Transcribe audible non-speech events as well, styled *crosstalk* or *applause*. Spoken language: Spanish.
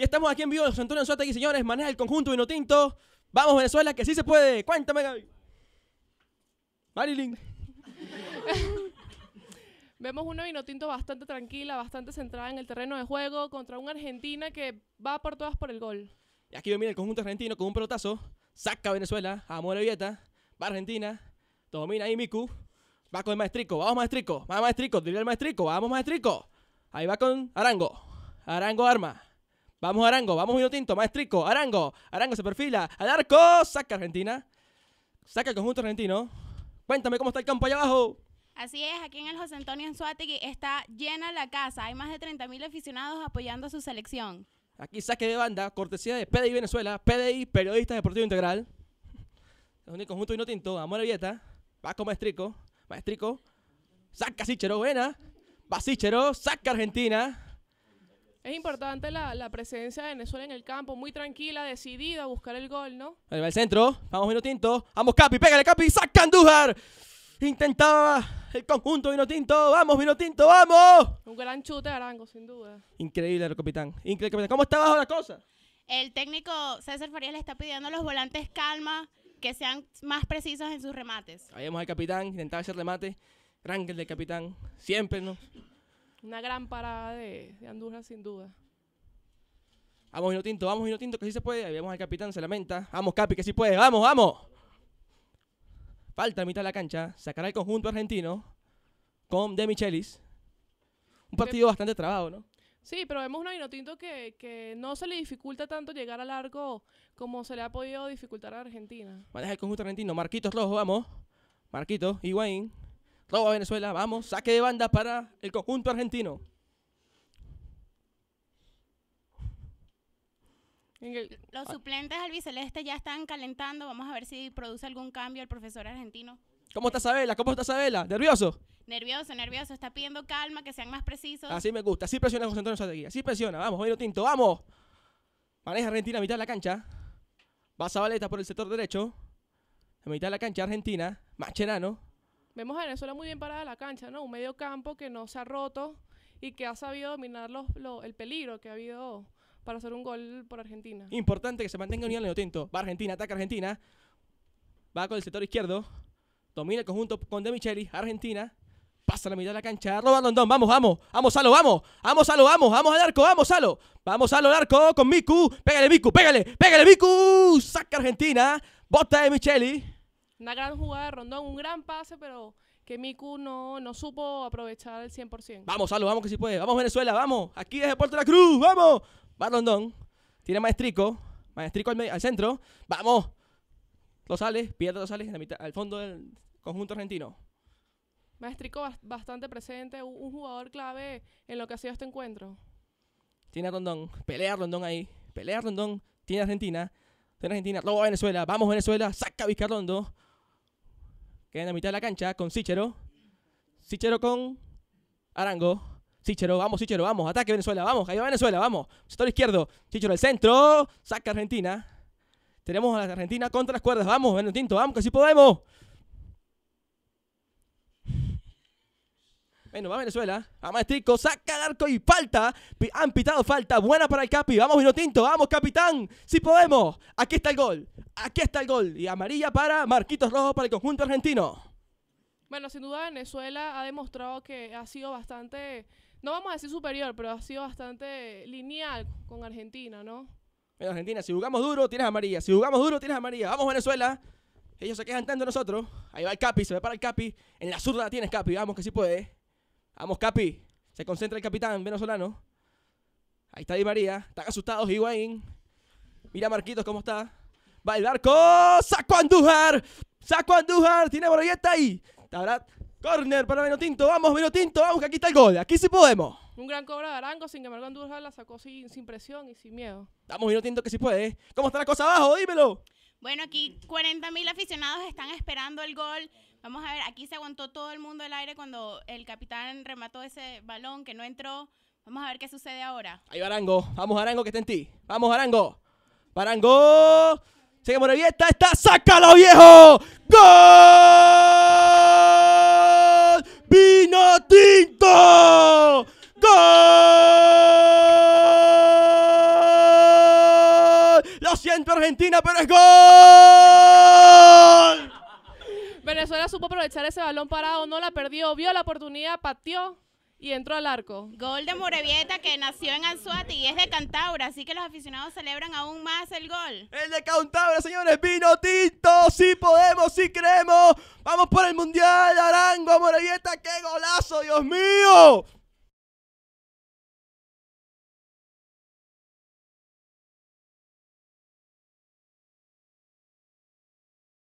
Y estamos aquí en vivo, José Antonio Anzuategui, señores, maneja el conjunto vino tinto. Vamos Venezuela, que sí se puede. Cuéntame, Gaby. Marilyn. *laughs* Vemos una Vinotinto bastante tranquila, bastante centrada en el terreno de juego contra una Argentina que va por todas por el gol. Y aquí viene el conjunto argentino con un pelotazo. Saca a Venezuela, a Morevieta. Va Argentina. Domina ahí Miku. Va con el maestrico. Vamos maestrico. Va maestrico. Dile al maestrico. Vamos maestrico. Ahí va con Arango. Arango arma. Vamos Arango. Vamos Vinotinto. Maestrico. Arango. Arango se perfila. Al arco. Saca Argentina. Saca el conjunto argentino. Cuéntame cómo está el campo allá abajo. Así es, aquí en el José Antonio Anzuategui está llena la casa. Hay más de 30.000 aficionados apoyando a su selección. Aquí saque de banda, cortesía de PDI Venezuela, PDI, Periodista Deportivo Integral. Es un conjunto vino tinto, Amor Vieta, va con Maestrico, Maestrico, saca Sichero, buena, va Sichero, saca Argentina. Es importante la, la presencia de Venezuela en el campo, muy tranquila, decidida a buscar el gol, ¿no? Ahí va el centro, vamos vino tinto, vamos Capi, pégale Capi, saca Andújar. Intentaba el conjunto vino tinto, vamos vino tinto, vamos. Un gran chute de Arango, sin duda. Increíble el capitán, increíble capitán. ¿Cómo está abajo la cosa? El técnico César Farías le está pidiendo a los volantes calma, que sean más precisos en sus remates. Ahí vemos al capitán, intentaba hacer remate. Gran del capitán, siempre, ¿no? Una gran parada de, de Andújar, sin duda. Vamos, vino tinto, vamos, vino tinto, que sí se puede. Ahí vemos al capitán, se lamenta. Vamos, Capi, que sí puede. Vamos, vamos. Falta a mitad de la cancha. Sacará el conjunto argentino con De Michelis. Un partido bastante trabado, ¿no? Sí, pero vemos una Vinotinto que, que no se le dificulta tanto llegar al arco como se le ha podido dificultar a Argentina. Maneja el conjunto argentino. Marquitos Rojo, vamos. Marquitos, Higuaín. Roba Venezuela, vamos. Saque de banda para el conjunto argentino. Los suplentes albiceleste ya están calentando. Vamos a ver si produce algún cambio el profesor argentino. ¿Cómo está Sabela? ¿Cómo está Sabela? ¿Nervioso? Nervioso, nervioso. Está pidiendo calma, que sean más precisos. Así me gusta. Así presiona José Antonio Sategui. Así presiona. Vamos, vino tinto, vamos. Maneja Argentina a mitad de la cancha. Va Zabaleta por el sector derecho. A mitad de la cancha Argentina. Macherano. Vemos a Venezuela muy bien parada la cancha, ¿no? Un medio campo que no se ha roto y que ha sabido dominar los, lo- el peligro que ha habido para hacer un gol por Argentina. Importante que se mantenga unido el tinto. Va Argentina, ataca Argentina. Va con el sector izquierdo. Domina el conjunto con De Micheli. Argentina. Pasa la mitad de la cancha. Roba Rondón. Vamos, vamos. Vamos, Salo, vamos. Vamos, Salo, vamos. Vamos al arco, vamos, Salo. Vamos, Salo, al arco con Miku. Pégale, Miku, pégale. Pégale, Miku. Saca Argentina. Bota de Micheli. Una gran jugada de Rondón, un gran pase, pero que Miku no, no supo aprovechar el 100%. Vamos, Salo, vamos que sí puede. Vamos, Venezuela, vamos. Aquí desde Puerto La Cruz, vamos. Va Rondón. Tiene Maestrico. Maestrico al, al centro. Vamos. Lo sale, pierde lo sale en la mitad, al fondo del conjunto argentino. Maestrico bas- bastante presente, un, un jugador clave en lo que ha sido este encuentro. Tiene a Rondón. Pelea a Rondón ahí. Pelea a Rondón. Tiene a Argentina. Tiene a Argentina. Roba a Venezuela. Vamos, Venezuela. Saca a Vizcarrondo. Queda en la mitad de la cancha con Sichero. Sichero con Arango. Sichero, vamos, Sichero, vamos. Ataque Venezuela, vamos. Ahí va Venezuela, vamos. Sector izquierdo. Sichero al centro. Saca Argentina. Tenemos a la Argentina contra las cuerdas. Vamos, Venotinto, vamos, que sí podemos. Bueno, va Venezuela. A Maestrico, saca el arco y falta. Han pitado falta. Buena para el Capi. Vamos, Vinotinto. Vamos, capitán. Si podemos. Aquí está el gol. Aquí está el gol. Y amarilla para Marquitos Rojo para el conjunto argentino. Bueno, sin duda Venezuela ha demostrado que ha sido bastante, no vamos a decir superior, pero ha sido bastante lineal con Argentina, ¿no? Bueno, Argentina, si jugamos duro, tienes amarilla. Si jugamos duro, tienes amarilla. Vamos, Venezuela. Ellos se quejan tanto de nosotros. Ahí va el Capi, se ve para el Capi. En la zurda tienes, Capi. Vamos, que sí puede. Vamos, Capi. Se concentra el capitán venezolano. Ahí está Di María. Están asustados, Higuaín. Mira Marquitos cómo está. Va el arco. Saco Andújar. Saco Andújar. Tiene Borelleta ahí. Habrá corner para Venotinto. Vamos, Venotinto. Vamos, que aquí está el gol. Aquí sí podemos. Un gran cobro de Arango, sin embargo Andújar la sacó sin, sin presión y sin miedo. Vamos, Venotinto, que sí puede. ¿Cómo está la cosa abajo? Dímelo. Bueno, aquí 40.000 aficionados están esperando el gol. Vamos a ver, aquí se aguantó todo el mundo el aire cuando el capitán remató ese balón que no entró. Vamos a ver qué sucede ahora. Ahí va Arango. Vamos, Arango, que está en ti. Vamos, Arango. Parango. Sigue Morevieta. Está. ¡Sácalo, viejo! ¡Gol! Argentina, pero es gol. Venezuela supo aprovechar ese balón parado, no la perdió, vio la oportunidad, pateó y entró al arco. Gol de Morevieta que nació en Anzuati y es de Cantaura, así que los aficionados celebran aún más el gol. El de Cantabria, señores, vino tinto, sí podemos, sí creemos. Vamos por el Mundial, Arango, Morevieta, qué golazo, Dios mío.